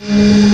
Música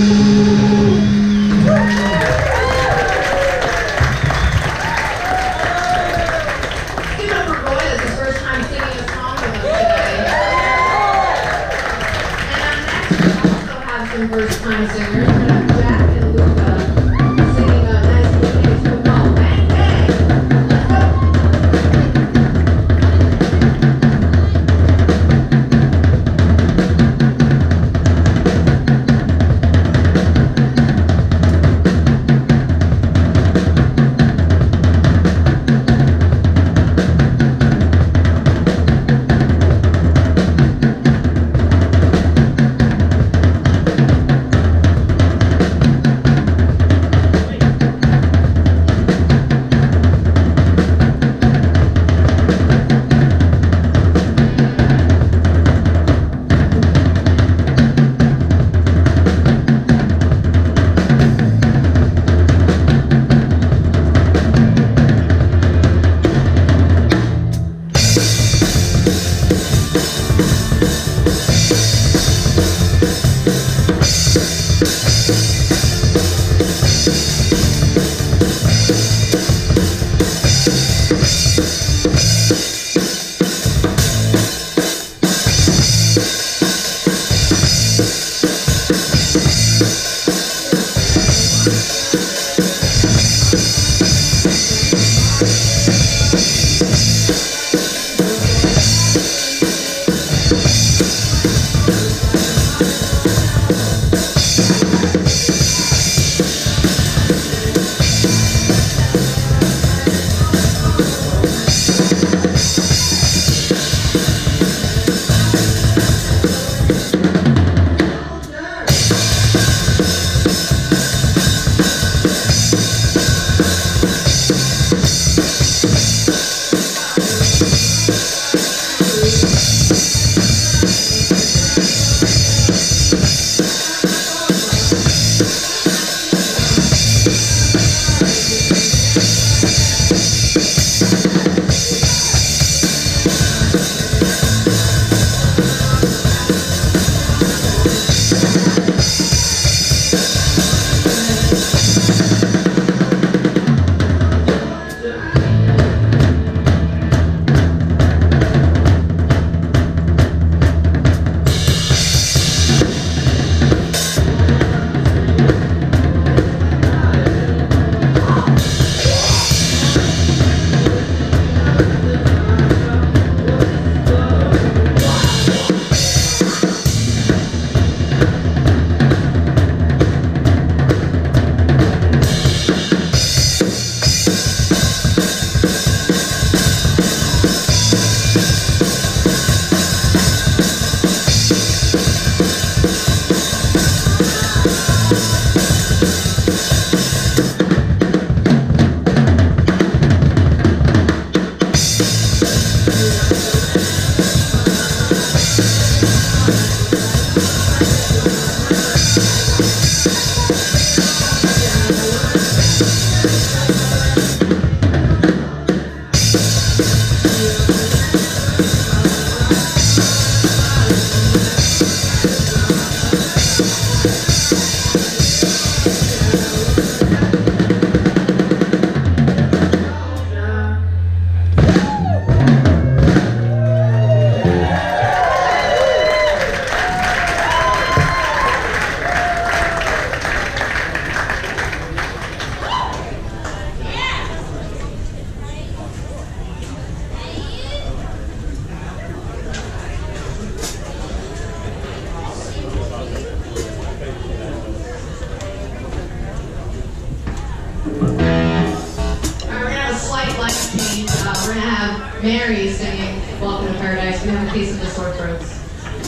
use the sword throats.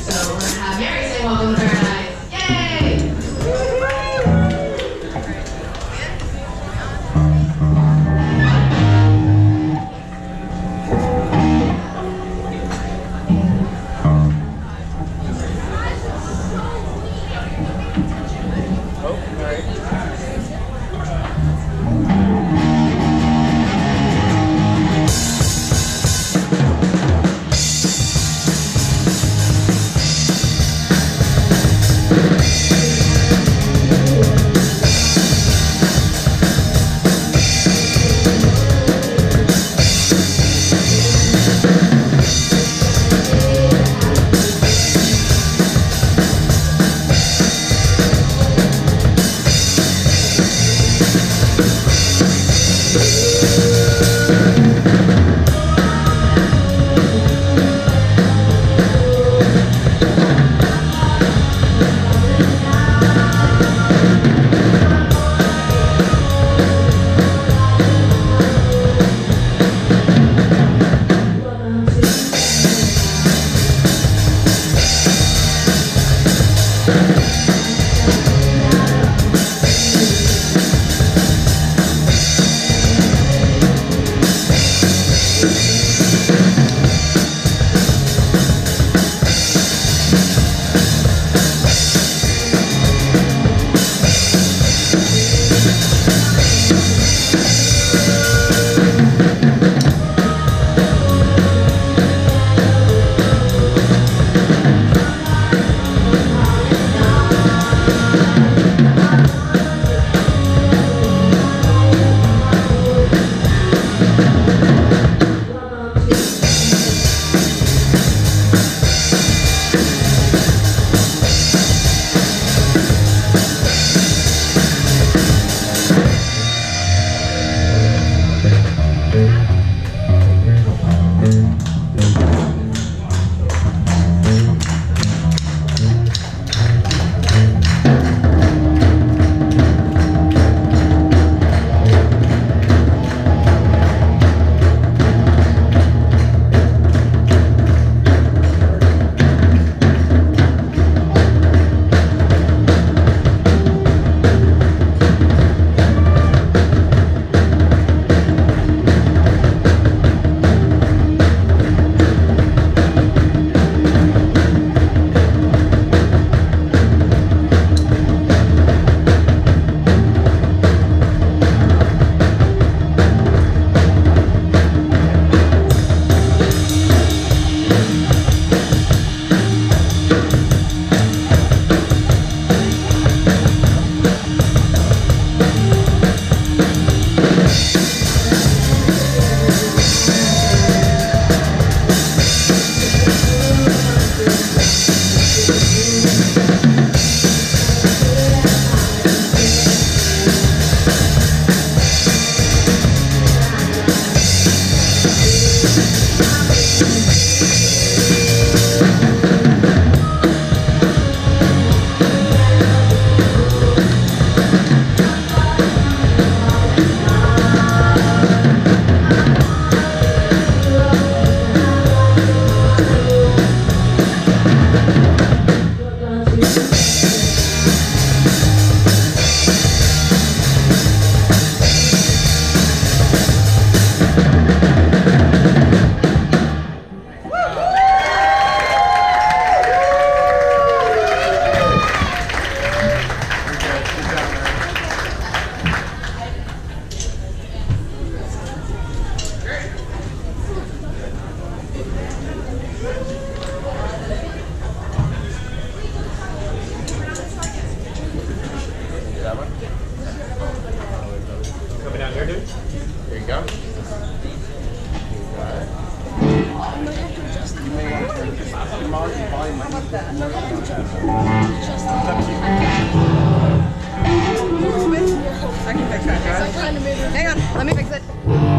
So we're going to have Mary say welcome to her. How about that? I can fix that. Hang on, let me fix it.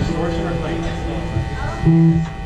Distortion or plain?